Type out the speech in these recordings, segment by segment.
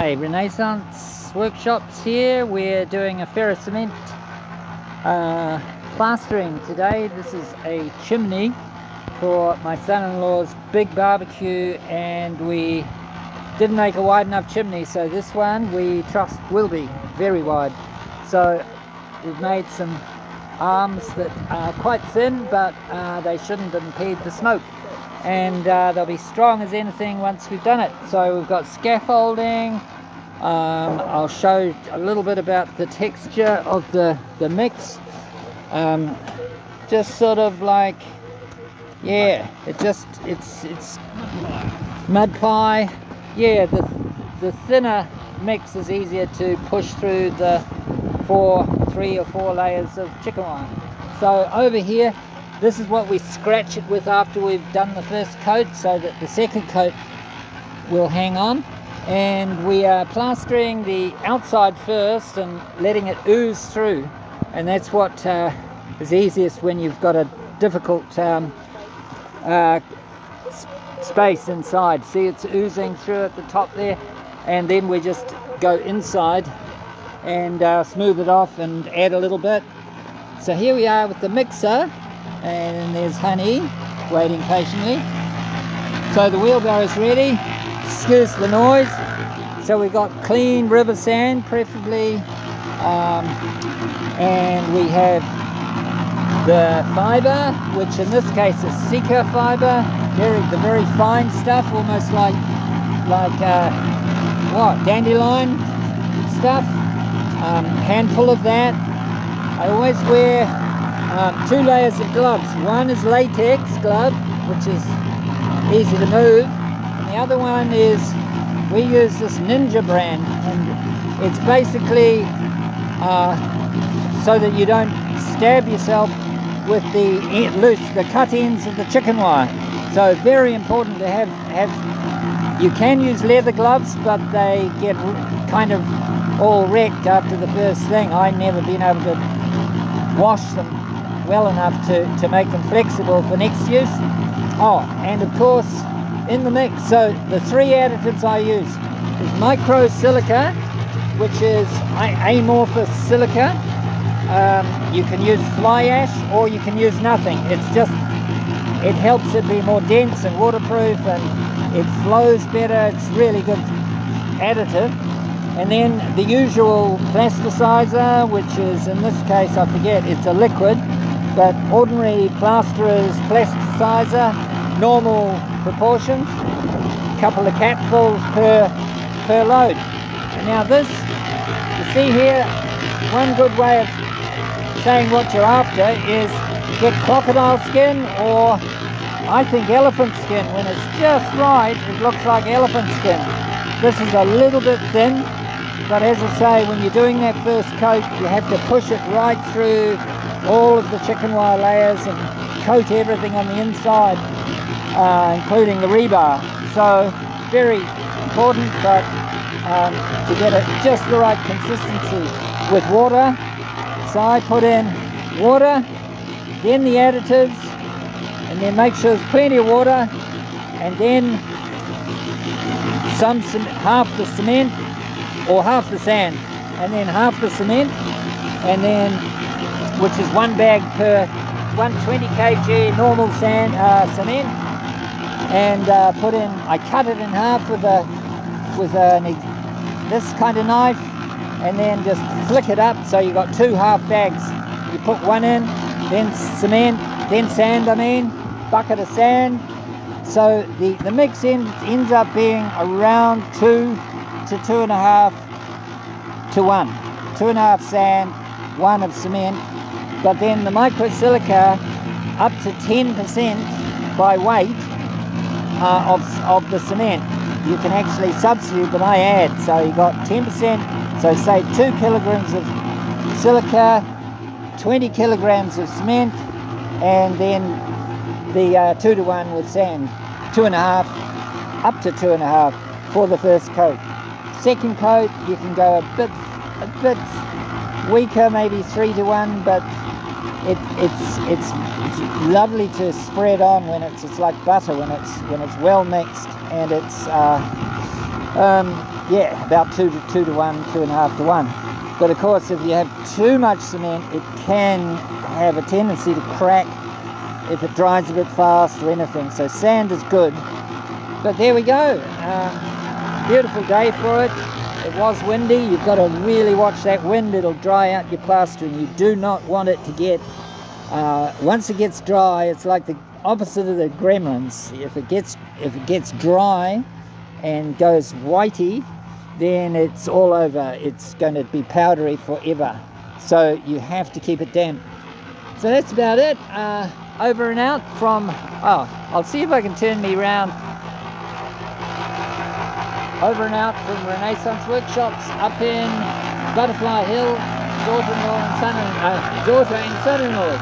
Hi, Renaissance Workshops here. We're doing a ferrocement uh, plastering today. This is a chimney for my son-in-law's big barbecue and we didn't make a wide enough chimney so this one we trust will be very wide. So we've made some arms that are quite thin but uh, they shouldn't impede the smoke and uh, they'll be strong as anything once we've done it. So we've got scaffolding, um, I'll show a little bit about the texture of the, the mix. Um, just sort of like, yeah, it just, it's, it's mud pie. Yeah, the, the thinner mix is easier to push through the four, three or four layers of chicken wire. So over here, this is what we scratch it with after we've done the first coat so that the second coat will hang on. And we are plastering the outside first and letting it ooze through. And that's what uh, is easiest when you've got a difficult um, uh, space inside. See it's oozing through at the top there. And then we just go inside and uh, smooth it off and add a little bit. So here we are with the mixer and there's honey waiting patiently. So the wheelbarrow is ready. Excuse the noise. So we've got clean river sand, preferably, um, and we have the fibre, which in this case is Sika fibre, very the very fine stuff, almost like like uh, what dandelion stuff. Um, handful of that. I always wear um, two layers of gloves. One is latex glove, which is easy to move, and the other one is we use this Ninja brand, and it's basically uh, so that you don't stab yourself with the loose, the cut ends of the chicken wire. So very important to have have. You can use leather gloves, but they get kind of all wrecked after the first thing. I've never been able to wash them well enough to, to make them flexible for next use. Oh, and of course, in the mix, so the three additives I use is micro silica, which is amorphous silica. Um, you can use fly ash or you can use nothing. It's just, it helps it be more dense and waterproof and it flows better. It's really good additive. And then the usual plasticizer, which is in this case, I forget, it's a liquid but ordinary plasterer's plasticizer, normal proportions, a couple of capfuls per, per load. And now this, you see here, one good way of saying what you're after is get crocodile skin or I think elephant skin. When it's just right, it looks like elephant skin. This is a little bit thin, but as I say, when you're doing that first coat, you have to push it right through all of the chicken wire layers and coat everything on the inside, uh, including the rebar. So very important, but um, to get it just the right consistency with water. So I put in water, then the additives, and then make sure there's plenty of water, and then some half the cement or half the sand, and then half the cement, and then which is one bag per 120 kg normal sand uh, cement. And uh, put in I cut it in half with a with a this kind of knife and then just flick it up. So you got two half bags. You put one in then cement then sand I mean bucket of sand. So the the mix end, ends up being around two to two and a half to one. Two and a half sand one of cement but then the microsilica up to 10% by weight uh, of, of the cement. You can actually substitute but I add. So you got 10% so say 2 kilograms of silica 20 kilograms of cement and then the uh, 2 to 1 with sand. Two and a half up to two and a half for the first coat. Second coat you can go a bit a bit weaker maybe 3 to 1 but it, it's, it's it's lovely to spread on when it's it's like butter when it's when it's well mixed and it's uh, um, yeah, about two to two to one, two and a half to one. But of course, if you have too much cement, it can have a tendency to crack if it dries a bit fast or anything. So sand is good. But there we go. Uh, beautiful day for it. It was windy. You've got to really watch that wind. It'll dry out your plaster and You do not want it to get, uh, once it gets dry, it's like the opposite of the gremlins. If it gets, if it gets dry and goes whitey, then it's all over. It's going to be powdery forever. So you have to keep it damp. So that's about it. Uh, over and out from, oh, I'll see if I can turn me around. Over and out from Renaissance Workshops up in Butterfly Hill, daughter-in-law and son uh, daughter and son-in-laws.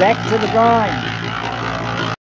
Back to the grind.